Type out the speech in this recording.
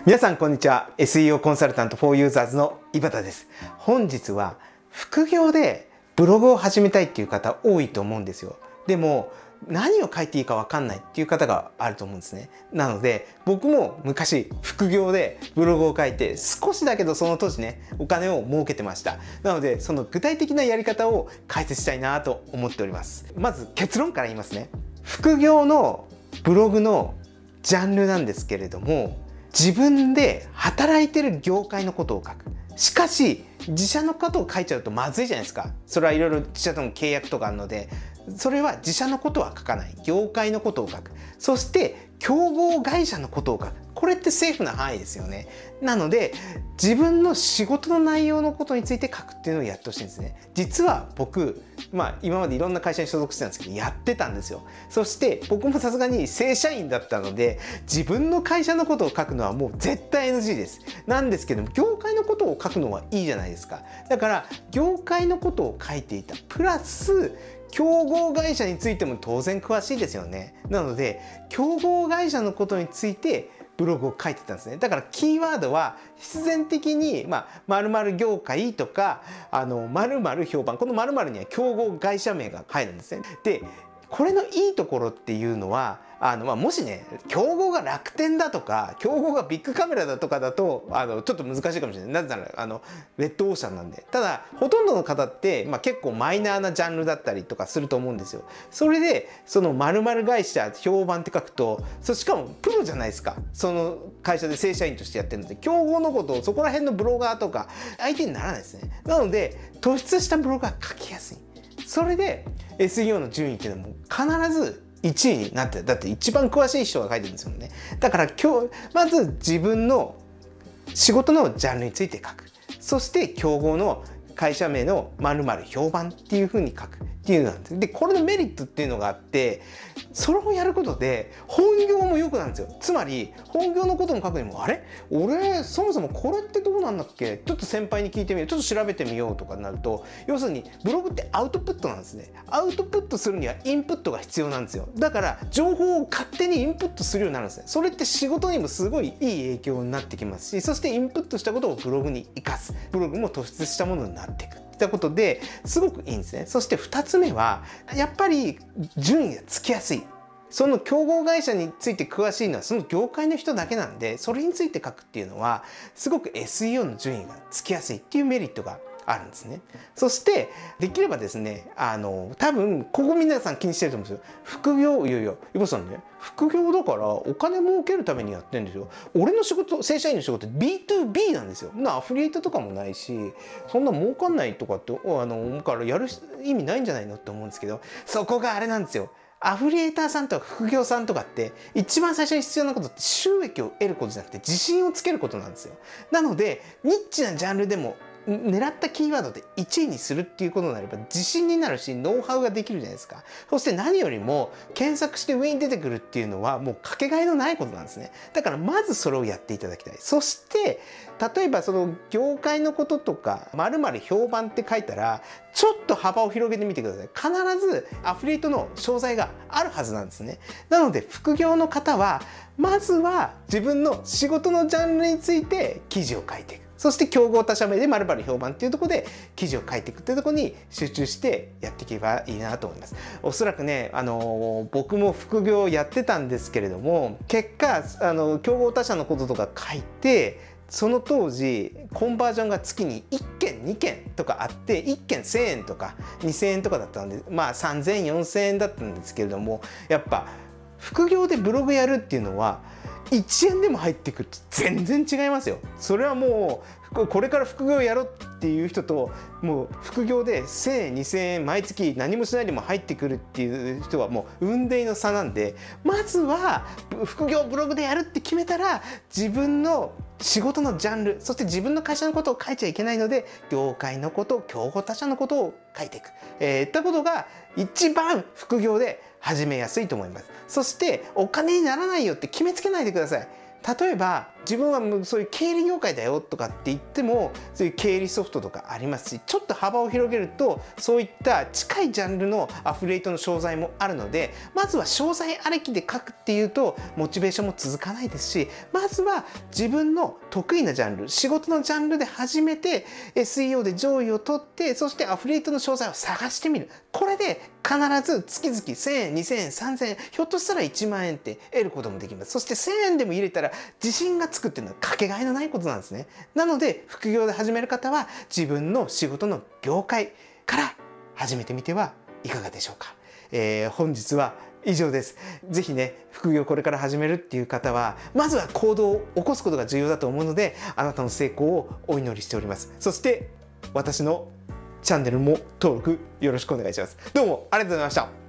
皆さんこんにちは。SEO コンサルタント for users の井端です。本日は副業でブログを始めたいっていう方多いと思うんですよ。でも何を書いていいか分かんないっていう方があると思うんですね。なので僕も昔副業でブログを書いて少しだけどその当時ねお金を儲けてました。なのでその具体的なやり方を解説したいなと思っております。まず結論から言いますね。副業のブログのジャンルなんですけれども自分で働いてる業界のことを書く。しかし自社のことを書いちゃうとまずいじゃないですか。それはいろいろ自社との契約とかあるのでそれは自社のことは書かない。業界のことを書く。そして競合会社のことを書く。これってセーフな範囲ですよね。なので自分の仕事の内容のことについて書くっていうのをやってほしいんですね。実は僕まあ今までいろんな会社に所属してたんですけどやってたんですよ。そして僕もさすがに正社員だったので自分の会社のことを書くのはもう絶対 NG です。なんですけども業界ことを書くのはいいじゃないですか。だから業界のことを書いていた。プラス競合会社についても当然詳しいですよね。なので競合会社のことについてブログを書いてたんですね。だからキーワードは必然的にまあ〇〇業界とかあの〇〇評判。この〇〇には競合会社名が入るんですね。でこれのいいところっていうのはあの、まあ、もしね競合が楽天だとか競合がビッグカメラだとかだとあのちょっと難しいかもしれない。なぜならあのレッドオーシャンなんで。ただほとんどの方って、まあ、結構マイナーなジャンルだったりとかすると思うんですよ。それでその〇〇会社評判って書くとそしかもプロじゃないですか。その会社で正社員としてやってるので。競合のことをそこら辺のブロガーとか相手にならないですね。なので突出したブログが書きやすい。それで SEO の順位っていうのも必ず1位になってだって一番詳しい人が書いてるんですもんね。だから今日まず自分の仕事のジャンルについて書く。そして競合の会社名の〇〇評判っていうふうに書く。っていうのなんです。でこれのメリットっていうのがあってそれをやることで本業も良くなるんですよ。つまり本業のことも書くにもあれ？俺そもそもこれってどなんだっけ？ちょっと先輩に聞いてみよう。ちょっと調べてみようとかになると要するにブログってアウトプットなんですね。アウトプットするにはインプットが必要なんですよ。だから情報を勝手にインプットするようになるんですね。それって仕事にもすごいいい影響になってきますしそしてインプットしたことをブログに生かす。ブログも突出したものになっていく。ったことですごくいいんですね。そして2つ目はやっぱり順位がつきやすい。その競合会社について詳しいのはその業界の人だけなんでそれについて書くっていうのはすごく SEO の順位がつきやすいっていうメリットがあるんですね。そしてできればですねあの多分ここ皆さん気にしてると思うんですよ。副業いやいやイボさんね副業だからお金儲けるためにやってるんですよ。俺の仕事正社員の仕事って B2B なんですよ。アフリエイトとかもないしそんな儲かんないとかってあの思うからやる意味ないんじゃないのって思うんですけどそこがあれなんですよ。アフリエーターさんとか副業さんとかって一番最初に必要なことって収益を得ることじゃなくて自信をつけることなんですよ。なのでニッチなジャンルでも狙ったキーワードで1位にするっていうことになれば自信になるしノウハウができるじゃないですか。そして何よりも検索して上に出てくるっていうのはもうかけがえのないことなんですね。だからまずそれをやっていただきたい。そして例えばその業界のこととか「まる評判」って書いたらちょっと幅を広げてみてください。必ずアフリエイトの商材があるはずなんですね。なので副業の方はまずは自分の仕事のジャンルについて記事を書いていく。そして競合他社名でまるまる評判っていうところで記事を書いていくっていうところに集中してやっていけばいいなと思います。おそらくね、あの僕も副業やってたんですけれども結果あの競合他社のこととか書いてその当時コンバージョンが月に1件2件とかあって1件1,000円とか2,000円とかだったのでまあ3,0004,000円だったんですけれどもやっぱ副業でブログやるっていうのは1円でも入ってくると全然違いますよ。それはもうこれから副業やろうっていう人ともう副業で1,000円2,000円毎月何もしないでも入ってくるっていう人はもう運命の差なんでまずは副業ブログでやるって決めたら自分の仕事のジャンルそして自分の会社のことを書いちゃいけないので業界のこと競合他社のことを書いていく、えー、ったことが一番副業で始めやすいと思います。そしてお金にならないよって決めつけないでください。例えば自分はもうそういう経理業界だよとかって言ってもそういう経理ソフトとかありますしちょっと幅を広げるとそういった近いジャンルのアフリエイトの商材もあるのでまずは商材ありきで書くっていうとモチベーションも続かないですしまずは自分の得意なジャンル仕事のジャンルで始めて SEO で上位を取ってそしてアフリエイトの商材を探してみる。これで必ず月々1000円2000円3000円ひょっとしたら1万円って得ることもできます。そして1000円でも入れたら自信がつくっていうのはかけがえのないことなんですねなので副業で始める方は自分の仕事の業界から始めてみてはいかがでしょうか、えー、本日は以上です。ぜひね、副業これから始めるっていう方は、まずは行動を起こすことが重要だと思うので、あなたの成功をお祈りしております。そして、私のチャンネルも登録よろしくお願いします。どうもありがとうございました。